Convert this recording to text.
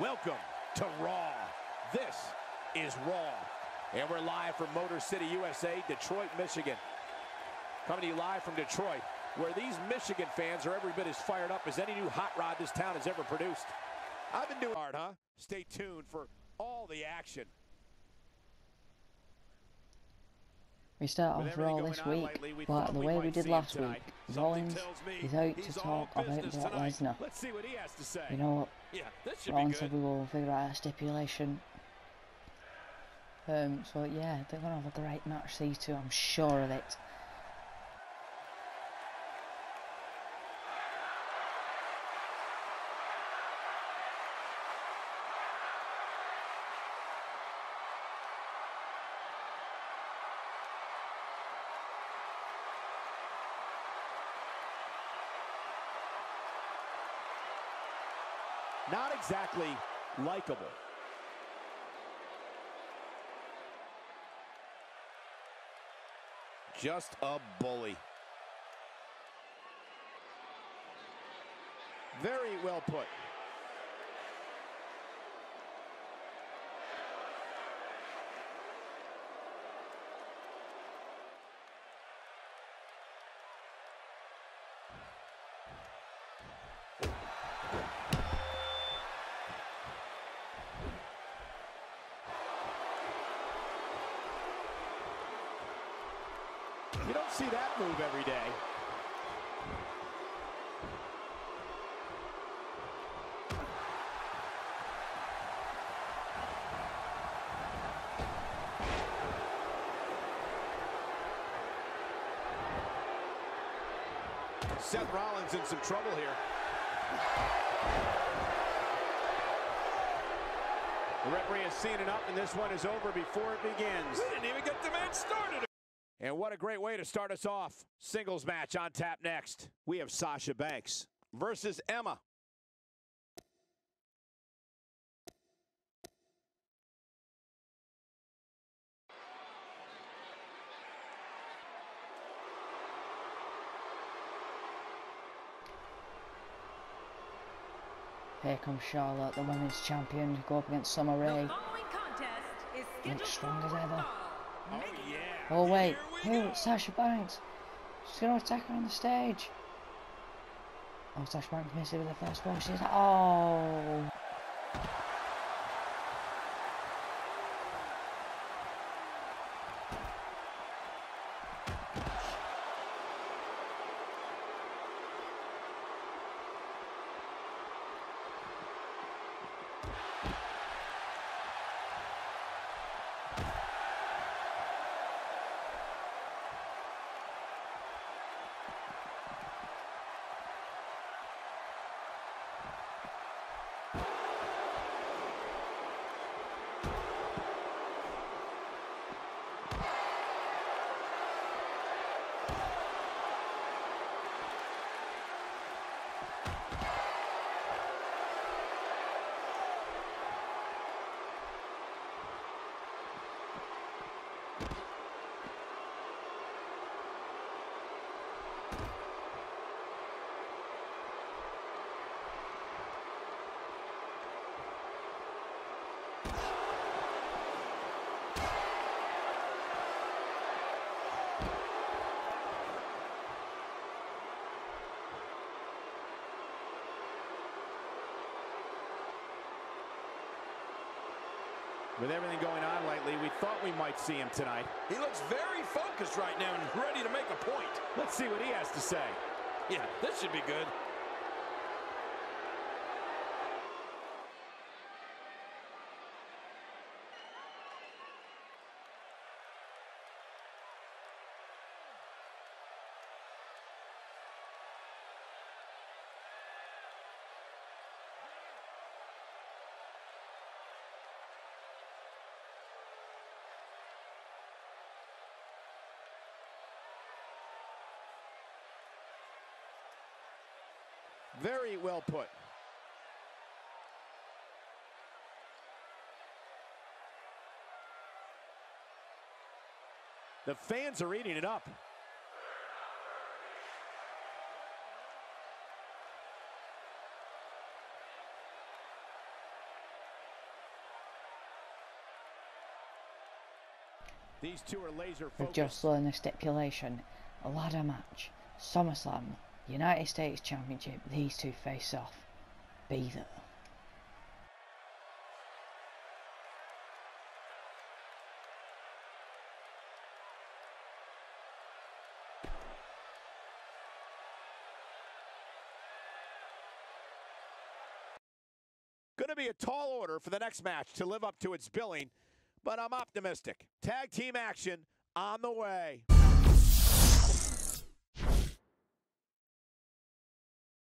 Welcome to Raw. This is Raw. And we're live from Motor City, USA, Detroit, Michigan. Coming to you live from Detroit, where these Michigan fans are every bit as fired up as any new hot rod this town has ever produced. I've been doing hard, huh? Stay tuned for all the action. We start off Raw this week, lately, we but the way we, did last week, Rollins is out to talk about Brock Lesnar. You know what? Yeah, Rollins said we will figure out a stipulation. Um, so yeah, they're going to have a great match, these two, I'm sure of it. Not exactly likable. Just a bully. Very well put. You don't see that move every day. Seth Rollins in some trouble here. The referee has seen up, and this one is over before it begins. We didn't even get the match started. And what a great way to start us off. Singles match on tap next. We have Sasha Banks versus Emma. Here comes Charlotte, the women's champion, to go up against Summer Rae. Looks strong as ever. Oh, yeah. Oh, wait. Who? Sasha Banks. She's going to attack her on the stage. Oh, Sasha Banks missed it with the first one. She's like, oh. With everything going on lately, we thought we might see him tonight. He looks very focused right now and ready to make a point. Let's see what he has to say. Yeah, this should be good. Very well put. The fans are eating it up. These two are laser focused. Just learned the stipulation. A ladder match. SummerSlam United States Championship. These two face off. Be there. Going to be a tall order for the next match to live up to its billing, but I'm optimistic. Tag team action on the way.